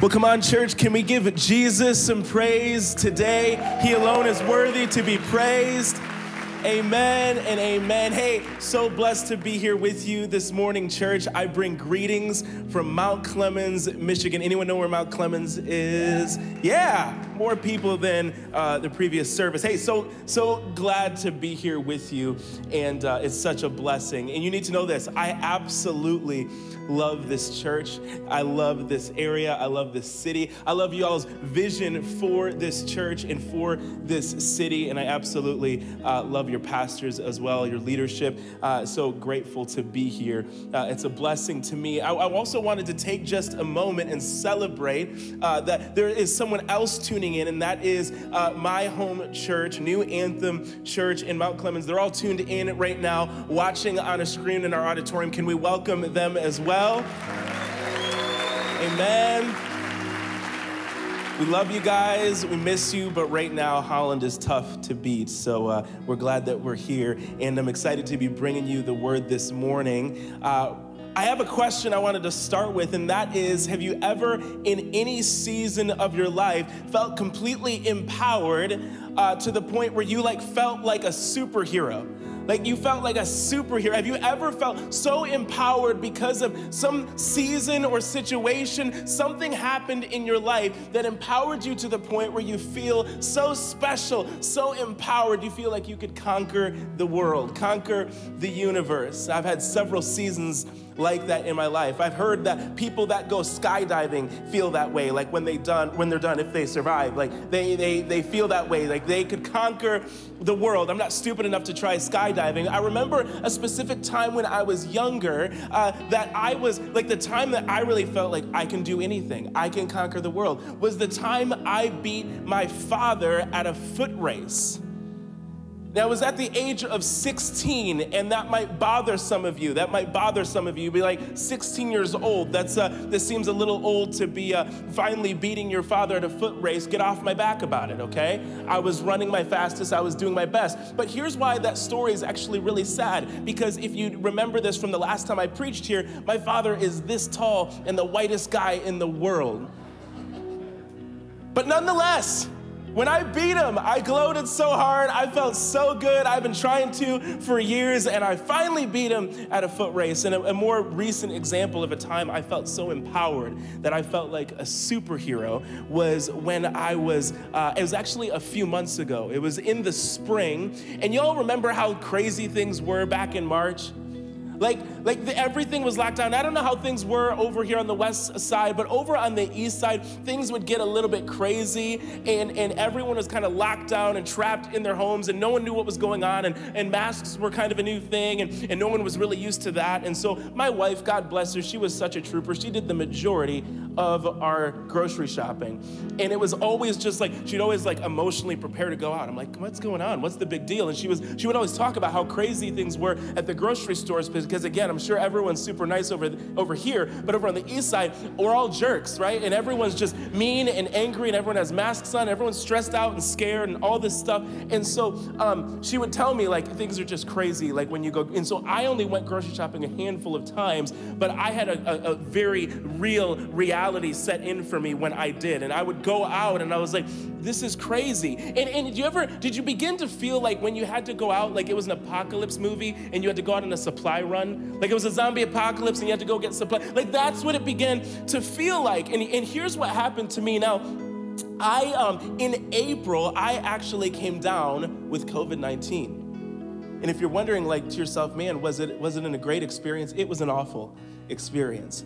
Well, come on, church, can we give Jesus some praise today? He alone is worthy to be praised. Amen and amen. Hey, so blessed to be here with you this morning, church. I bring greetings from Mount Clemens, Michigan. Anyone know where Mount Clemens is? Yeah, more people than uh, the previous service. Hey, so so glad to be here with you, and uh, it's such a blessing. And you need to know this: I absolutely love this church. I love this area. I love this city. I love you all's vision for this church and for this city. And I absolutely uh, love your pastors as well, your leadership. Uh, so grateful to be here. Uh, it's a blessing to me. I, I, also wanted to take just a moment and celebrate uh, that there is someone else tuning in, and that is uh, my home church, New Anthem Church in Mount Clemens. They're all tuned in right now, watching on a screen in our auditorium. Can we welcome them as well? well. Amen. We love you guys. We miss you, but right now Holland is tough to beat. So uh, we're glad that we're here, and I'm excited to be bringing you the word this morning. Uh, I have a question I wanted to start with, and that is Have you ever, in any season of your life, felt completely empowered uh, to the point where you like felt like a superhero? Like you felt like a superhero. Have you ever felt so empowered because of some season or situation? Something happened in your life that empowered you to the point where you feel so special, so empowered. You feel like you could conquer the world, conquer the universe. I've had several seasons like that in my life. I've heard that people that go skydiving feel that way, like when they done when they're done, if they survive, like they they they feel that way, like they could conquer the world. I'm not stupid enough to try skydiving. I remember a specific time when I was younger uh, that I was like the time that I really felt like I can do anything, I can conquer the world, was the time I beat my father at a foot race. Now, I was at the age of 16, and that might bother some of you. That might bother some of you. Be like 16 years old. That's uh, this seems a little old to be uh, finally beating your father at a foot race. Get off my back about it, okay? I was running my fastest. I was doing my best. But here's why that story is actually really sad. Because if you remember this from the last time I preached here, my father is this tall and the whitest guy in the world. But nonetheless, when I beat him, I gloated so hard. I felt so good. I've been trying to for years, and I finally beat him at a foot race. And a, a more recent example of a time I felt so empowered that I felt like a superhero was when I was, uh, it was actually a few months ago. It was in the spring. And y'all remember how crazy things were back in March? Like, like the, everything was locked down. I don't know how things were over here on the west side, but over on the east side, things would get a little bit crazy, and, and everyone was kind of locked down and trapped in their homes, and no one knew what was going on, and, and masks were kind of a new thing, and, and no one was really used to that. And so my wife, God bless her, she was such a trooper. She did the majority of our grocery shopping. And it was always just like, she'd always like emotionally prepare to go out. I'm like, what's going on? What's the big deal? And she was, she would always talk about how crazy things were at the grocery stores because again, I'm sure everyone's super nice over, over here, but over on the east side, we're all jerks, right? And everyone's just mean and angry and everyone has masks on, everyone's stressed out and scared and all this stuff. And so um, she would tell me like, things are just crazy, like when you go, and so I only went grocery shopping a handful of times, but I had a, a, a very real reality reality set in for me when I did. And I would go out and I was like, this is crazy. And, and did you ever, did you begin to feel like when you had to go out, like it was an apocalypse movie and you had to go out on a supply run? Like it was a zombie apocalypse and you had to go get supply. Like that's what it began to feel like. And, and here's what happened to me now. I, um, in April, I actually came down with COVID 19. And if you're wondering, like to yourself, man, was it, was it a great experience? It was an awful experience.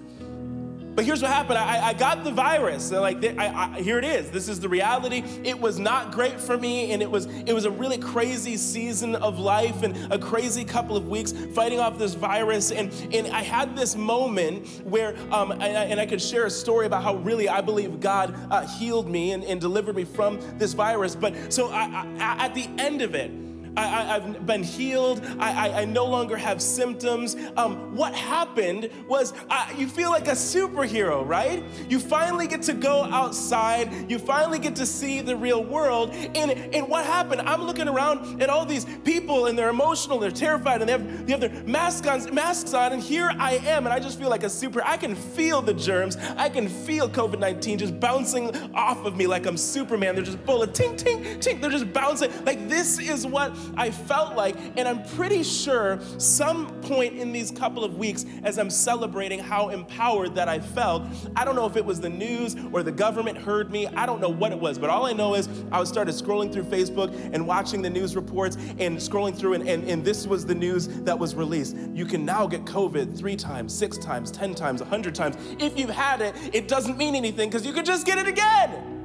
But here's what happened. I, I got the virus. like, I, I, here it is. This is the reality. It was not great for me, and it was it was a really crazy season of life and a crazy couple of weeks fighting off this virus. And and I had this moment where, um, and, I, and I could share a story about how really I believe God uh, healed me and, and delivered me from this virus. But so I, at the end of it. I, have been healed. I, I, I, no longer have symptoms. Um, what happened was you feel like a superhero, right? You finally get to go outside. You finally get to see the real world. And, and what happened? I'm looking around at all these people and they're emotional, they're terrified, and they have, they have their masks on, masks on. And here I am, and I just feel like a super. I can feel the germs. I can feel COVID 19 just bouncing off of me like I'm Superman. They're just bullet, ting, ting, ting. They're just bouncing. Like this is what I felt like. And I'm pretty sure some point in these couple of weeks, as I'm celebrating how empowered that I felt, I don't know if it was the news or the government heard me. I don't know what it was. But all I know is I started scrolling through Facebook and watching the news reports and scrolling through, and, and, and this was the news that was released. You can now get COVID three times, six times, 10 times, 100 times. If you've had it, it doesn't mean anything because you could just get it again.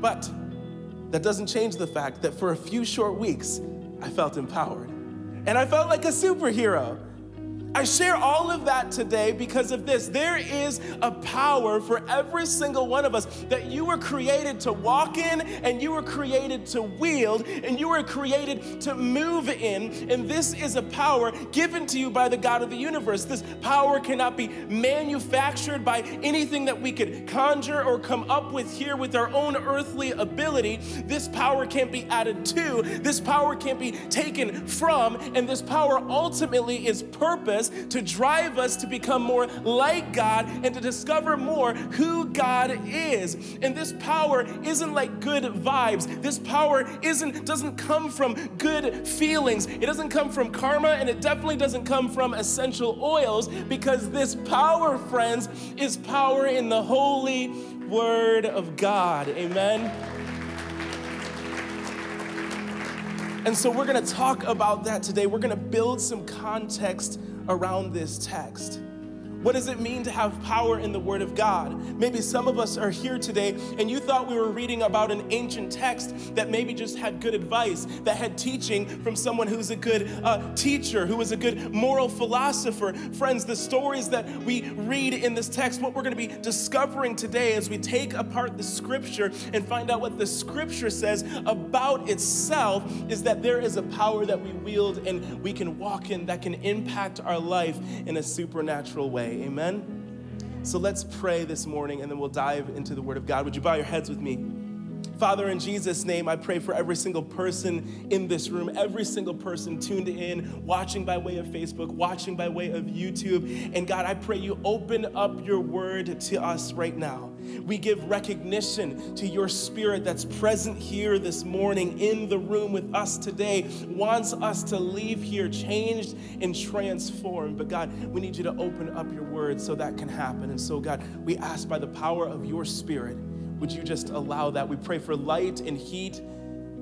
But that doesn't change the fact that for a few short weeks, I felt empowered. And I felt like a superhero. I share all of that today because of this. There is a power for every single one of us that you were created to walk in and you were created to wield and you were created to move in. And this is a power given to you by the God of the universe. This power cannot be manufactured by anything that we could conjure or come up with here with our own earthly ability. This power can't be added to, this power can't be taken from, and this power ultimately is purpose to drive us to become more like God and to discover more who God is. And this power isn't like good vibes. This power isn't doesn't come from good feelings. It doesn't come from karma and it definitely doesn't come from essential oils because this power, friends, is power in the holy word of God. Amen. And so we're going to talk about that today. We're going to build some context around this text. What does it mean to have power in the Word of God? Maybe some of us are here today and you thought we were reading about an ancient text that maybe just had good advice, that had teaching from someone who's a good uh, teacher, who is a good moral philosopher. Friends, the stories that we read in this text, what we're going to be discovering today as we take apart the Scripture and find out what the Scripture says about itself, is that there is a power that we wield and we can walk in that can impact our life in a supernatural way. Amen? So let's pray this morning and then we'll dive into the Word of God. Would you bow your heads with me? Father, in Jesus' name, I pray for every single person in this room, every single person tuned in, watching by way of Facebook, watching by way of YouTube. And God, I pray you open up your word to us right now. We give recognition to your spirit that's present here this morning in the room with us today, wants us to leave here changed and transformed. But God, we need you to open up your word so that can happen. And so, God, we ask by the power of your spirit would you just allow that? We pray for light and heat,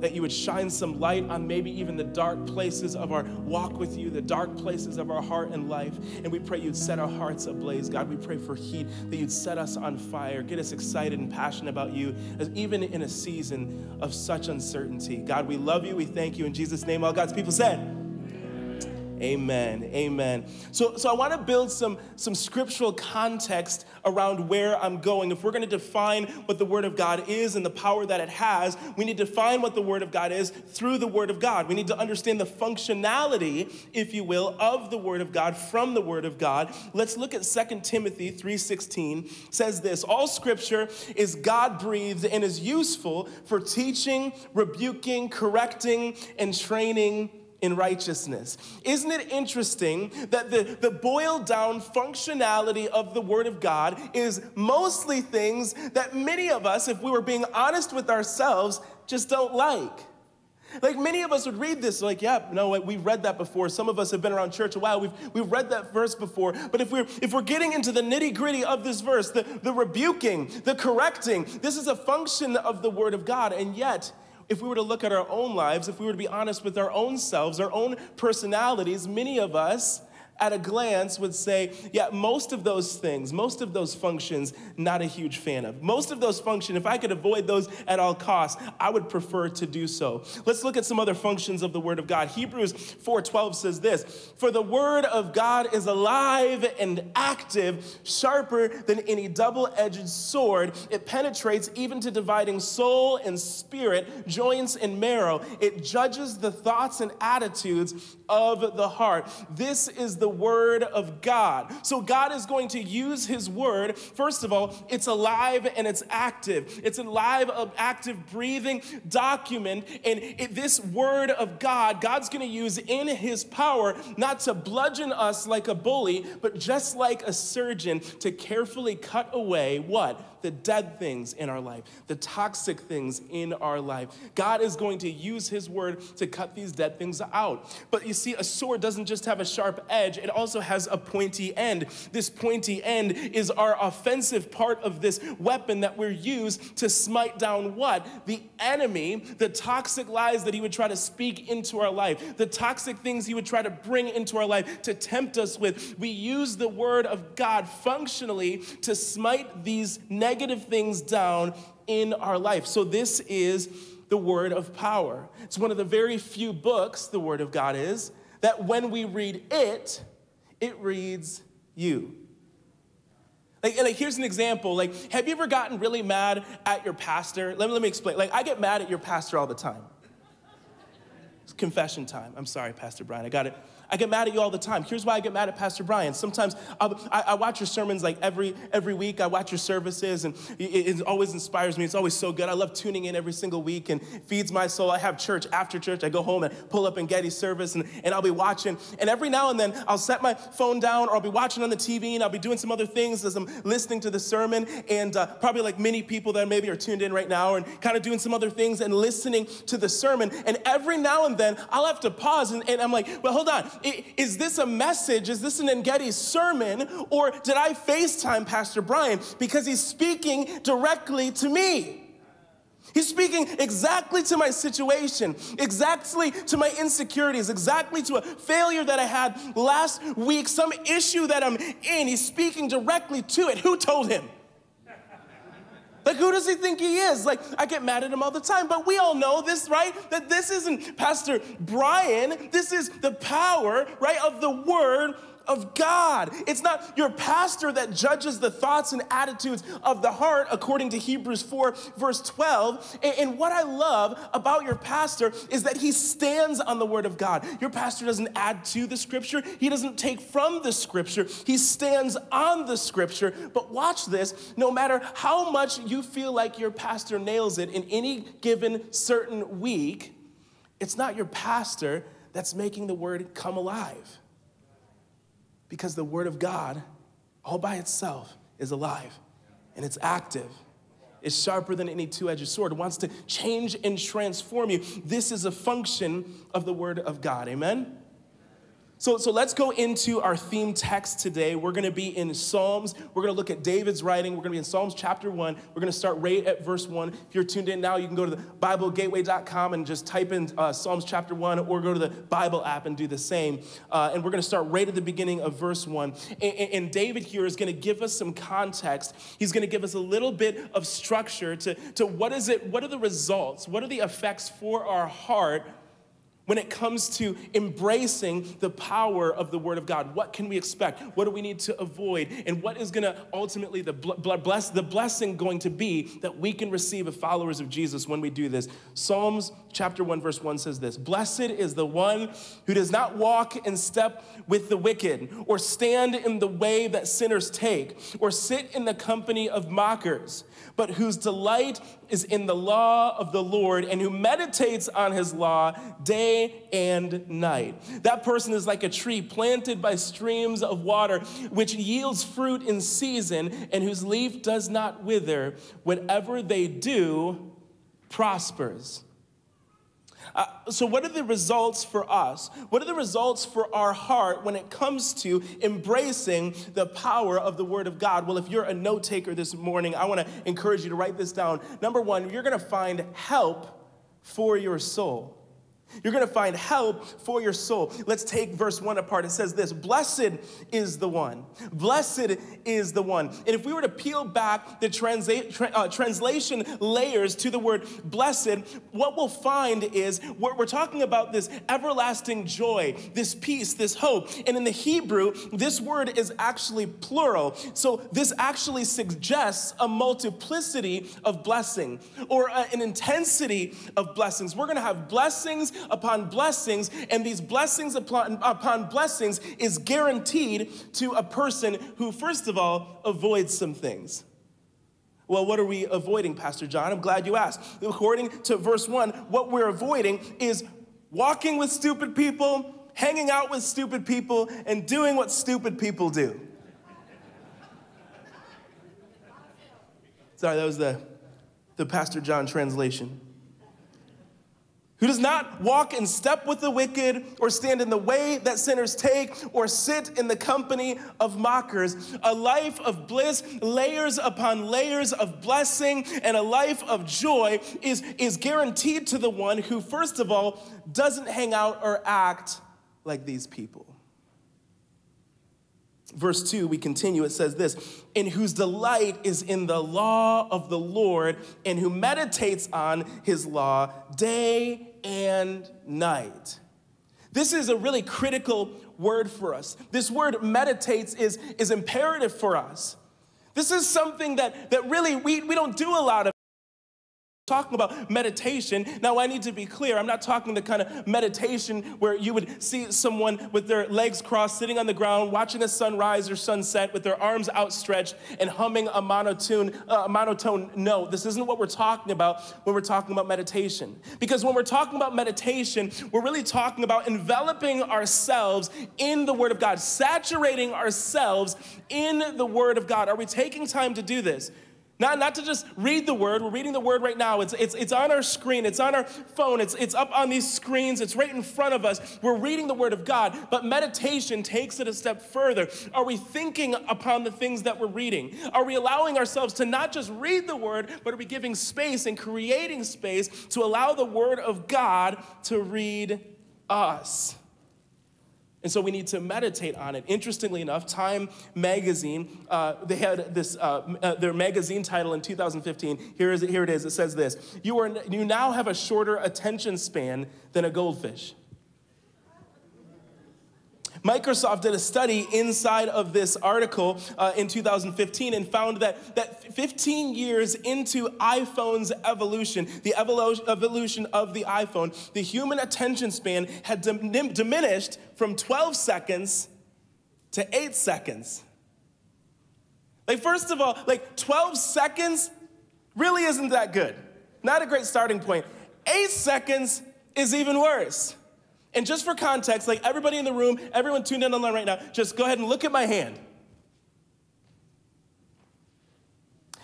that you would shine some light on maybe even the dark places of our walk with you, the dark places of our heart and life. And we pray you'd set our hearts ablaze. God, we pray for heat, that you'd set us on fire, get us excited and passionate about you, as even in a season of such uncertainty. God, we love you. We thank you. In Jesus' name, all God's people said, Amen. Amen. So, so I want to build some, some scriptural context around where I'm going. If we're going to define what the Word of God is and the power that it has, we need to define what the Word of God is through the Word of God. We need to understand the functionality, if you will, of the Word of God from the Word of God. Let's look at 2 Timothy 3:16 says this, all scripture is God-breathed and is useful for teaching, rebuking, correcting, and training in righteousness. Isn't it interesting that the, the boiled down functionality of the Word of God is mostly things that many of us, if we were being honest with ourselves, just don't like? Like many of us would read this, like, yeah, no, we've read that before. Some of us have been around church a while. We've, we've read that verse before. But if we're if we're getting into the nitty-gritty of this verse, the, the rebuking, the correcting, this is a function of the word of God. And yet, if we were to look at our own lives, if we were to be honest with our own selves, our own personalities, many of us at a glance would say, yeah, most of those things, most of those functions, not a huge fan of. Most of those functions, if I could avoid those at all costs, I would prefer to do so. Let's look at some other functions of the Word of God. Hebrews 4:12 says this: For the Word of God is alive and active, sharper than any double-edged sword. It penetrates even to dividing soul and spirit, joints and marrow. It judges the thoughts and attitudes of the heart. This is the the Word of God. So God is going to use His Word. First of all, it's alive and it's active. It's a live, active, breathing document. And it, this Word of God, God's going to use in His power not to bludgeon us like a bully, but just like a surgeon to carefully cut away what? The dead things in our life, the toxic things in our life. God is going to use His word to cut these dead things out. But you see, a sword doesn't just have a sharp edge, it also has a pointy end. This pointy end is our offensive part of this weapon that we're used to smite down what? The enemy, the toxic lies that he would try to speak into our life, the toxic things he would try to bring into our life to tempt us with. We use the word of God functionally to smite these negative negative things down in our life. So, this is the word of power. It's one of the very few books, the word of God is, that when we read it, it reads you. Like, like, here's an example. Like, have you ever gotten really mad at your pastor? Let me, let me explain. Like, I get mad at your pastor all the time. It's confession time. I'm sorry, Pastor Brian. I got it. I get mad at you all the time. Here's why I get mad at Pastor Brian. Sometimes I, I watch your sermons like every every week. I watch your services, and it, it, always inspires me. It's always so good. I love tuning in every single week and feeds my soul. I have church after church. I go home and pull up Engedi's service, and, and I'll be watching. And every now and then, I'll set my phone down, or I'll be watching on the TV, and I'll be doing some other things as I'm listening to the sermon. And uh, probably like many people that maybe are tuned in right now, and kind of doing some other things and listening to the sermon. And every now and then, I'll have to pause, and, and I'm like, well, hold on is this a message? Is this an Engedi sermon? Or did I FaceTime Pastor Brian because he's speaking directly to me? He's speaking exactly to my situation, exactly to my insecurities, exactly to a failure that I had last week, some issue that I'm in. He's speaking directly to it. Who told him? Like, who does he think he is? Like, I get mad at him all the time, but we all know this, right? That this isn't Pastor Brian. This is the power, right, of the word of God. It's not your pastor that judges the thoughts and attitudes of the heart, according to Hebrews 4, verse 12. And, what I love about your pastor is that he stands on the word of God. Your pastor doesn't add to the scripture, he doesn't take from the scripture, he stands on the scripture. But watch this no matter how much you feel like your pastor nails it in any given certain week, it's not your pastor that's making the word come alive. Because the Word of God, all by itself, is alive and it's active. It's sharper than any two edged sword. It wants to change and transform you. This is a function of the Word of God. Amen? So, so let's go into our theme text today. We're going to be in Psalms. We're going to look at David's writing. We're going to be in Psalms chapter 1. We're going to start right at verse 1. If you're tuned in now, you can go to the BibleGateway.com and just type in uh, Psalms chapter 1 or go to the Bible app and do the same. Uh, and we're going to start right at the beginning of verse 1. And, and David here is going to give us some context. He's going to give us a little bit of structure to, to what is it, what are the results, what are the effects for our heart when it comes to embracing the power of the Word of God, what can we expect? What do we need to avoid? And what is going to ultimately the bless the blessing going to be that we can receive as followers of Jesus when we do this? Psalms chapter 1 verse 1 says this, "Blessed is the one who does not walk in step with the wicked or stand in the way that sinners take or sit in the company of mockers, but whose delight is in the law of the Lord and who meditates on his law day and night. That person is like a tree planted by streams of water, which yields fruit in season and whose leaf does not wither. Whatever they do prospers. Uh, so, what are the results for us? What are the results for our heart when it comes to embracing the power of the Word of God? Well, if you're a note taker this morning, I want to encourage you to write this down. Number one, you're going to find help for your soul. You're going to find help for your soul. Let's take verse 1 apart. It says this Blessed is the one. Blessed is the one. And if we were to peel back the tra- uh, translation layers to the word blessed, what we'll find is we're, we're talking about this everlasting joy, this peace, this hope. And in the Hebrew, this word is actually plural. So this actually suggests a multiplicity of blessing or a, an intensity of blessings. We're going to have blessings upon blessings, and these blessings upon, blessings is guaranteed to a person who, first of all, avoids some things. Well, what are we avoiding, Pastor John? I'm glad you asked. According to verse 1, what we're avoiding is walking with stupid people, hanging out with stupid people, and doing what stupid people do. Sorry, that was the, the Pastor John translation who does not walk in step with the wicked, or stand in the way that sinners take, or sit in the company of mockers. A life of bliss, layers upon layers of blessing, and a life of joy is, is guaranteed to the one who, first of all, doesn't hang out or act like these people. Verse 2, we continue. It says this In whose delight is in the law of the Lord, and who meditates on his law day and night. This is a really critical word for us. This word meditates is, is imperative for us. This is something that, that really we, we don't do a lot of talking about meditation. Now, I need to be clear. I'm not talking the kind of meditation where you would see someone with their legs crossed, sitting on the ground, watching a sunrise or sunset with their arms outstretched and humming a monotone, uh, monotone No, This isn't what we're talking about when we're talking about meditation. Because when we're talking about meditation, we're really talking about enveloping ourselves in the Word of God, saturating ourselves in the Word of God. Are we taking time to do this? Not, not to just read the word. We're reading the word right now. It's, it's, it's on our screen, it's on our phone, it's, it's up on these screens, it's right in front of us. We're reading the word of God, but meditation takes it a step further. Are we thinking upon the things that we're reading? Are we allowing ourselves to not just read the word, but are we giving space and creating space to allow the word of God to read us? And so we need to meditate on it. Interestingly enough, Time Magazine, uh, they had this, uh, uh, their magazine title in 2015. Here, is, here it is. It says this you, are, you now have a shorter attention span than a goldfish. Microsoft did a study inside of this article uh, in 2015 and found that, that 15 years into iPhone's evolution, the evolution of the iPhone, the human attention span had dim- diminished from 12 seconds to 8 seconds. Like, first of all, like 12 seconds really isn't that good. Not a great starting point. Eight seconds is even worse. And just for context, like everybody in the room, everyone tuned in online right now, just go ahead and look at my hand.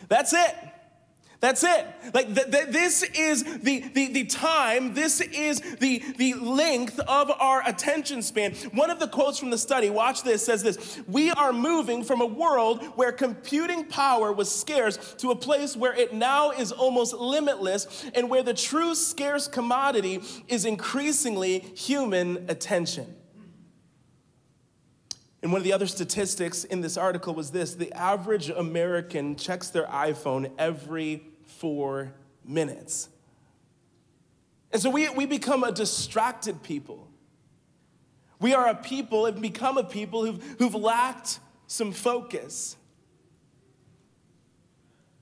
That's it. That's it. Like th- th- this is the, the, the time, this is the, the length of our attention span. One of the quotes from the study, watch this, says this We are moving from a world where computing power was scarce to a place where it now is almost limitless and where the true scarce commodity is increasingly human attention. And one of the other statistics in this article was this the average American checks their iPhone every four minutes. And so we, we become a distracted people. We are a people and become a people who've, who've lacked some focus.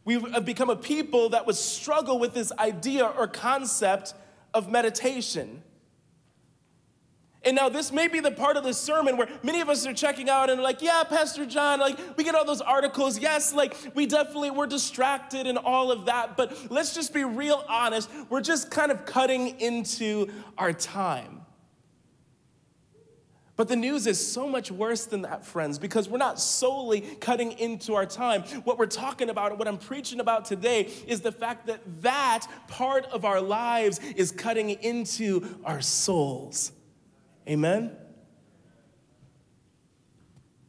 We've become a people that would struggle with this idea or concept of meditation. And now this may be the part of the sermon where many of us are checking out and like, yeah, Pastor John, like we get all those articles. Yes, like we definitely we're distracted and all of that, but let's just be real honest. We're just kind of cutting into our time. But the news is so much worse than that, friends, because we're not solely cutting into our time. What we're talking about, what I'm preaching about today, is the fact that that part of our lives is cutting into our souls. Amen?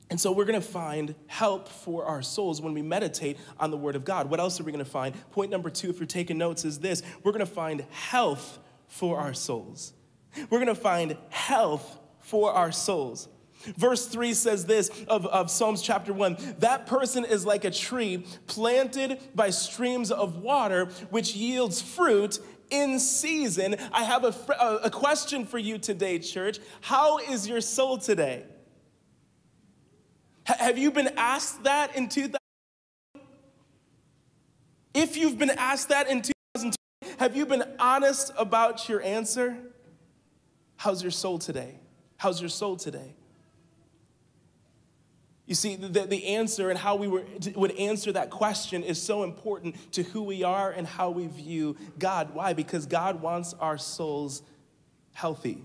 And so we're going to find help for our souls when we meditate on the Word of God. What else are we going to find? Point number two, if you're taking notes, is this we're going to find health for our souls. We're gonna find health for our souls. Verse 3 says this of, of Psalms chapter 1 that person is like a tree planted by streams of water, which yields fruit in season. I have a, a question for you today, church. How is your soul today? Have you been asked that in 2000? If you've been asked that in 2020, have you been honest about your answer? How's your soul today? How's your soul today? You see, the, the answer and how we were, would answer that question is so important to who we are and how we view God. Why? Because God wants our souls healthy.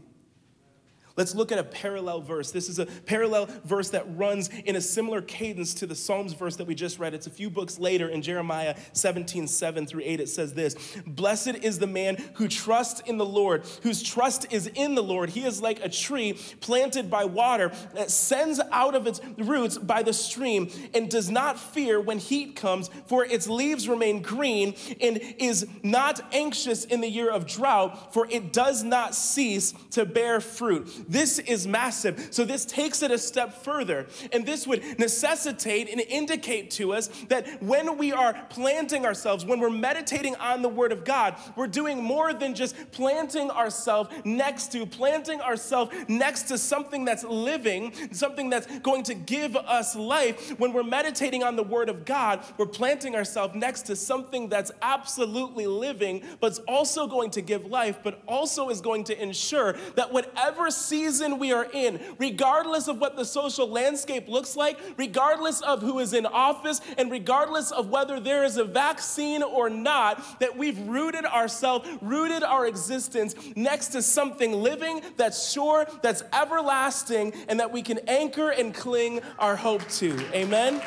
Let's look at a parallel verse. This is a parallel verse that runs in a similar cadence to the Psalms verse that we just read. It's a few books later in Jeremiah 17, 7 through 8. It says this Blessed is the man who trusts in the Lord, whose trust is in the Lord. He is like a tree planted by water that sends out of its roots by the stream and does not fear when heat comes, for its leaves remain green and is not anxious in the year of drought, for it does not cease to bear fruit. This is massive. So this takes it a step further. And this would necessitate and indicate to us that when we are planting ourselves, when we're meditating on the Word of God, we're doing more than just planting ourselves next to, planting ourselves next to something that's living, something that's going to give us life. When we're meditating on the Word of God, we're planting ourselves next to something that's absolutely living, but it's also going to give life, but also is going to ensure that whatever seed season we are in, regardless of what the social landscape looks like, regardless of who is in office, and regardless of whether there is a vaccine or not, that we've rooted ourselves, rooted our existence next to something living that's sure, that's everlasting, and that we can anchor and cling our hope to. Amen?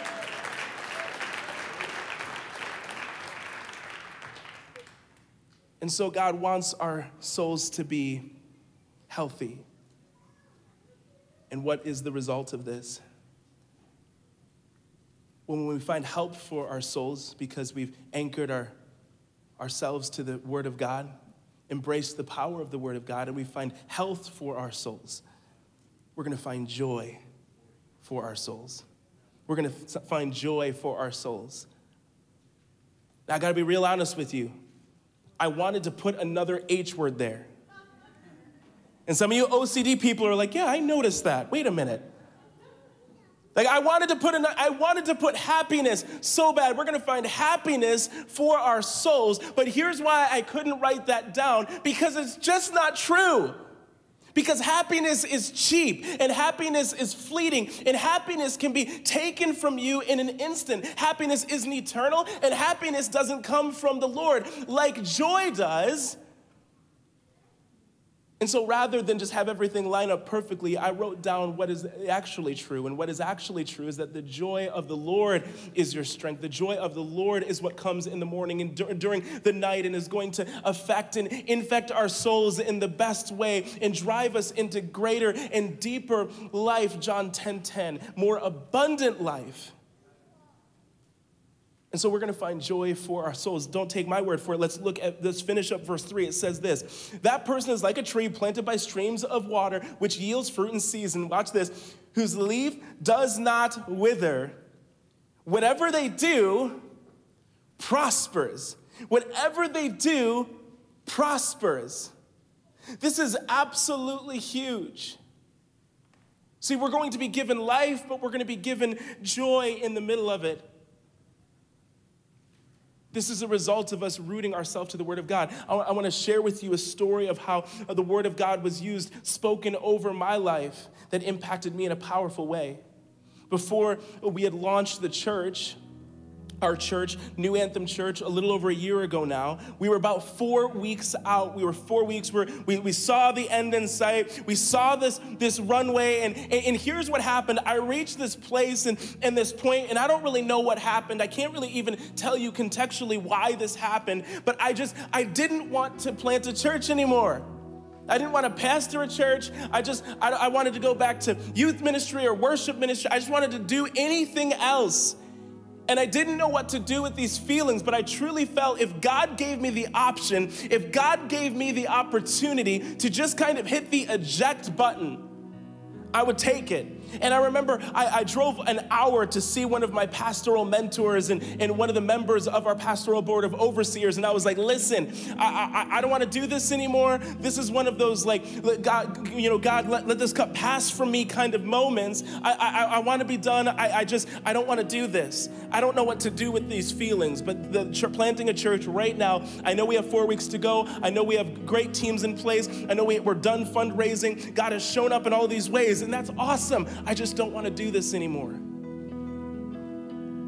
And so God wants our souls to be healthy. And what is the result of this? When we find help for our souls because we've anchored our, ourselves to the Word of God, embraced the power of the Word of God, and we find health for our souls, we're gonna find joy for our souls. We're gonna find joy for our souls. Now, I gotta be real honest with you. I wanted to put another H word there. And some of you OCD people are like, yeah, I noticed that. Wait a minute. Like I wanted to put in, I wanted to put happiness so bad. We're gonna find happiness for our souls. But here's why I couldn't write that down because it's just not true. Because happiness is cheap and happiness is fleeting and happiness can be taken from you in an instant. Happiness isn't eternal and happiness doesn't come from the Lord like joy does. And so rather than just have everything line up perfectly, I wrote down what is actually true. And what is actually true is that the joy of the Lord is your strength. The joy of the Lord is what comes in the morning and dur- during the night and is going to affect and infect our souls in the best way and drive us into greater and deeper life. John 10 10, more abundant life. And so we're going to find joy for our souls. Don't take my word for it. Let's look at, let's finish up verse three. It says this That person is like a tree planted by streams of water, which yields fruit in season. Watch this, whose leaf does not wither. Whatever they do prospers. Whatever they do prospers. This is absolutely huge. See, we're going to be given life, but we're going to be given joy in the middle of it. This is a result of us rooting ourselves to the Word of God. I, I want to share with you a story of how uh, the Word of God was used, spoken over my life, that impacted me in a powerful way. Before we had launched the church, our church, New Anthem Church, a little over a year ago now. We were about four weeks out. We were four weeks where we, we saw the end in sight. We saw this, this runway, and, and, and here's what happened. I reached this place and, and this point, and I don't really know what happened. I can't really even tell you contextually why this happened, but I just, I didn't want to plant a church anymore. I didn't want to pastor a church. I just, I, I wanted to go back to youth ministry or worship ministry. I just wanted to do anything else And I didn't know what to do with these feelings, but I truly felt if God gave me the option, if God gave me the opportunity to just kind of hit the eject button, I would take it. And I remember I, I, drove an hour to see one of my pastoral mentors and, and one of the members of our pastoral board of overseers. And I was like, listen, I, I, I don't want to do this anymore. This is one of those like, God, you know, God, let, let this cup pass from me kind of moments. I, I, I want to be done. I, I just, I don't want to do this. I don't know what to do with these feelings. But the planting a church right now, I know we have four weeks to go. I know we have great teams in place. I know we, we're done fundraising. God has shown up in all these ways, and that's awesome. I just don't want to do this anymore.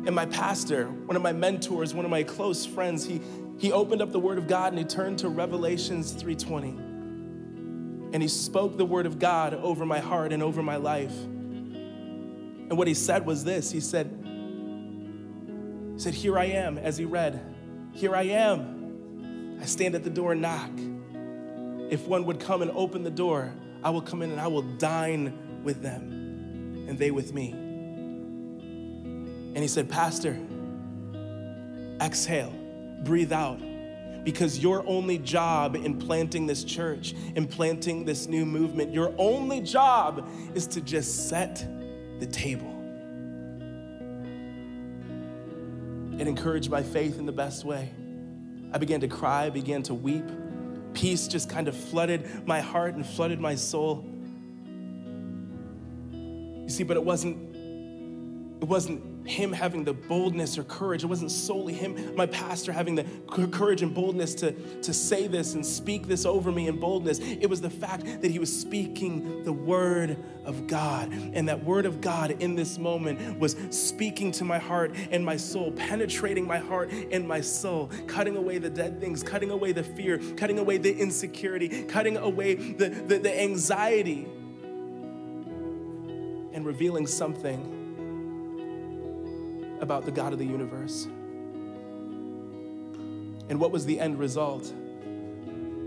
And my pastor, one of my mentors, one of my close friends, he, he opened up the Word of God and he turned to Revelations 3:20. And he spoke the Word of God over my heart and over my life. And what he said was this: He said, he said, Here I am, as he read, Here I am. I stand at the door and knock. If one would come and open the door, I will come in and I will dine with them and they with me. And he said, Pastor, exhale, breathe out. Because your only job in planting this church, in planting this new movement, your only job is to just set the table. And encouraged my faith in the best way. I began to cry, I began to weep. Peace just kind of flooded my heart and flooded my soul. You see, but it wasn't it wasn't him having the boldness or courage. It wasn't solely him, my pastor, having the courage and boldness to, to say this and speak this over me in boldness. It was the fact that he was speaking the word of God. And that word of God in this moment was speaking to my heart and my soul, penetrating my heart and my soul, cutting away the dead things, cutting away the fear, cutting away the insecurity, cutting away the, the, the anxiety and revealing something about the God of the universe. And what was the end result?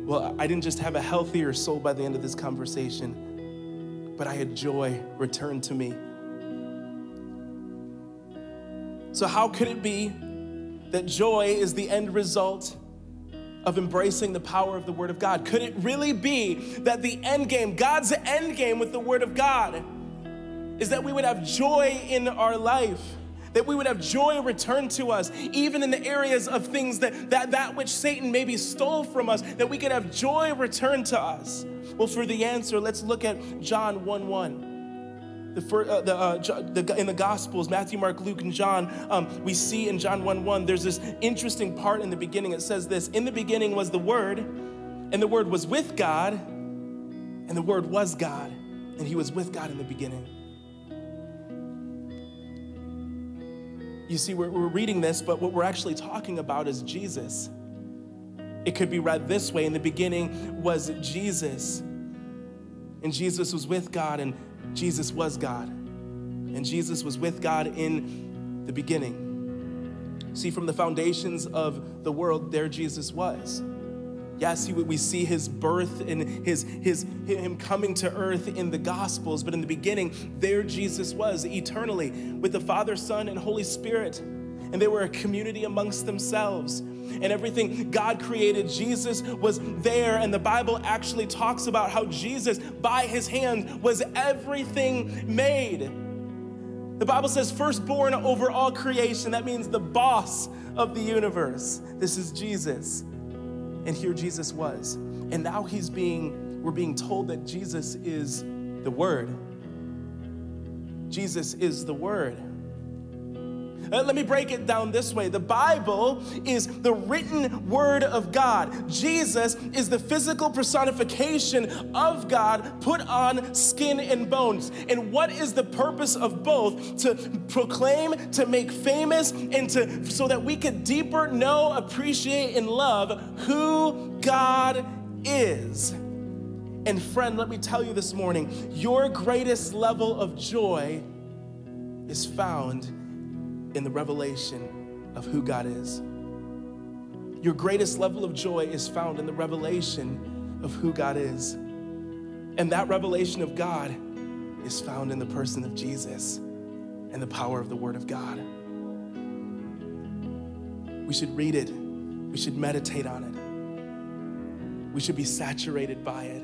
Well, I didn't just have a healthier soul by the end of this conversation, but I had joy returned to me. So, how could it be that joy is the end result of embracing the power of the Word of God? Could it really be that the end game, God's end game with the Word of God, is that we would have joy in our life that we would have joy return to us, even in the areas of things that, that that which Satan maybe stole from us, that we could have joy return to us. Well, for the answer, let's look at John 1 1. The, first, uh, the, uh, the, in the Gospels, Matthew, Mark, Luke, and John, um, we see in John 1 1, there's this interesting part in the beginning. It says this In the beginning was the Word, and the Word was with God, and the Word was God, and He was with God in the beginning. You see, we're, we're reading this, but what we're actually talking about is Jesus. It could be read this way In the beginning was Jesus, and Jesus was with God, and Jesus was God. And Jesus was with God in the beginning. See, from the foundations of the world, there Jesus was. Yes, we see his birth and his, his, him coming to earth in the Gospels, but in the beginning, there Jesus was eternally with the Father, Son, and Holy Spirit. And they were a community amongst themselves. And everything God created, Jesus was there. And the Bible actually talks about how Jesus, by his hand, was everything made. The Bible says, firstborn over all creation. That means the boss of the universe. This is Jesus. And here Jesus was. And now he's being, we're being told that Jesus is the Word. Jesus is the Word. Uh, let me break it down this way the Bible is the written word of God. Jesus is the physical personification of God put on skin and bones. And what is the purpose of both? To proclaim, to make famous, and to so that we could deeper know, appreciate, and love who God is. And friend, let me tell you this morning, your greatest level of joy is found in the revelation of who God is. Your greatest level of joy is found in the revelation of who God is. And that revelation of God is found in the person of Jesus and the power of the Word of God. We should read it. We should meditate on it. We should be saturated by it.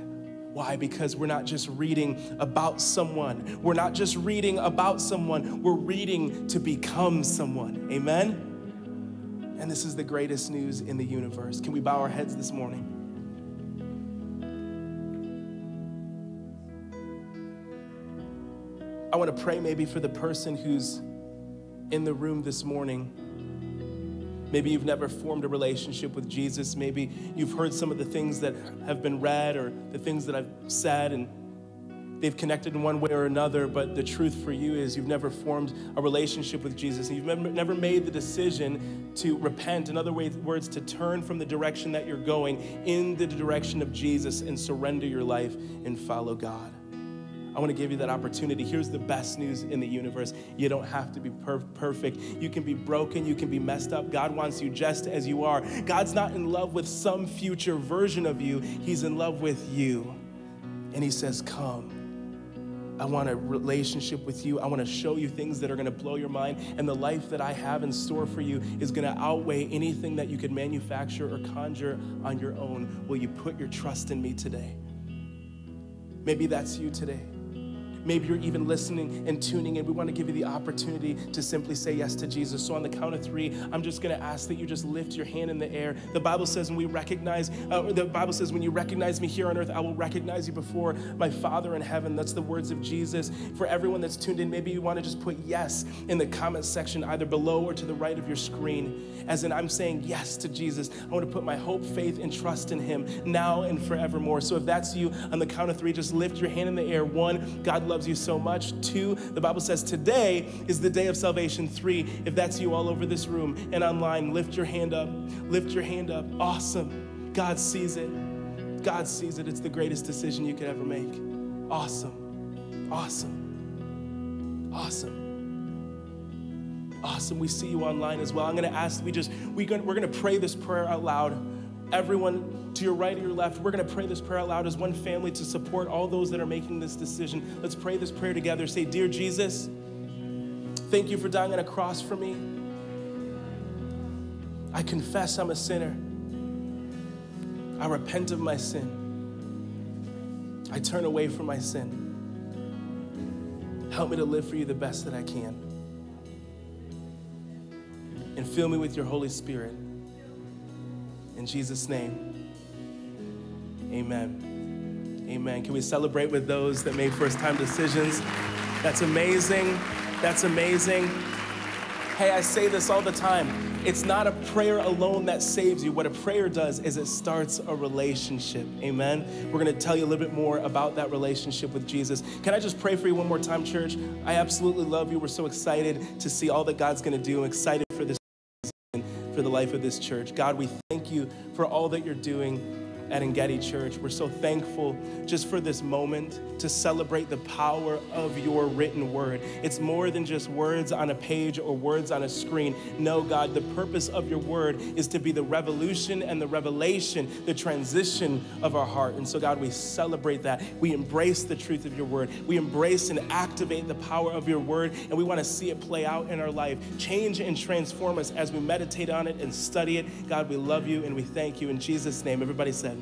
Why? Because we're not just reading about someone. We're not just reading about someone. We're reading to become someone. Amen? And this is the greatest news in the universe. Can we bow our heads this morning? I want to pray maybe for the person who's in the room this morning Maybe you've never formed a relationship with Jesus. Maybe you've heard some of the things that have been read or the things that I've said, and they've connected in one way or another. But the truth for you is you've never formed a relationship with Jesus. And you've never made the decision to repent. In other words, to turn from the direction that you're going in the direction of Jesus and surrender your life and follow God. I want to give you that opportunity. Here's the best news in the universe you don't have to be per- perfect. You can be broken, you can be messed up. God wants you just as you are. God's not in love with some future version of you, He's in love with you. And He says, Come. I want a relationship with you. I want to show you things that are going to blow your mind. And the life that I have in store for you is going to outweigh anything that you could manufacture or conjure on your own. Will you put your trust in me today? Maybe that's you today. Maybe you're even listening and tuning in. We want to give you the opportunity to simply say yes to Jesus. So, on the count of three, I'm just going to ask that you just lift your hand in the air. The Bible says, when we recognize, uh, the Bible says, when you recognize me here on earth, I will recognize you before my Father in heaven. That's the words of Jesus. For everyone that's tuned in, maybe you want to just put yes in the comment section, either below or to the right of your screen. As in, I'm saying yes to Jesus. I want to put my hope, faith, and trust in Him now and forevermore. So, if that's you, on the count of three, just lift your hand in the air. One, God loves you so much. Two, the Bible says today is the day of salvation. Three, if that's you all over this room and online, lift your hand up. Lift your hand up. Awesome. God sees it. God sees it. It's the greatest decision you could ever make. Awesome. Awesome. Awesome. Awesome. We see you online as well. I'm going to ask, we just, we we're going to pray this prayer out loud. Everyone, to your right or your left, we're going to pray this prayer out loud as one family to support all those that are making this decision. Let's pray this prayer together. Say, Dear Jesus, thank you for dying on a cross for me. I confess I'm a sinner. I repent of my sin. I turn away from my sin. Help me to live for you the best that I can. And fill me with your Holy Spirit. In Jesus' name. Amen. Amen. Can we celebrate with those that made first time decisions? That's amazing. That's amazing. Hey, I say this all the time. It's not a prayer alone that saves you. What a prayer does is it starts a relationship. Amen. We're going to tell you a little bit more about that relationship with Jesus. Can I just pray for you one more time, church? I absolutely love you. We're so excited to see all that God's going to do. Excited the life of this church. God, we thank you for all that you're doing at Engedi Church. We're so thankful just for this moment to celebrate the power of your written word. It's more than just words on a page or words on a screen. No, God, the purpose of your word is to be the revolution and the revelation, the transition of our heart. And so, God, we celebrate that. We embrace the truth of your word. We embrace and activate the power of your word, and we want to see it play out in our life, change and transform us as we meditate on it and study it. God, we love you and we thank you. In Jesus' name, everybody said,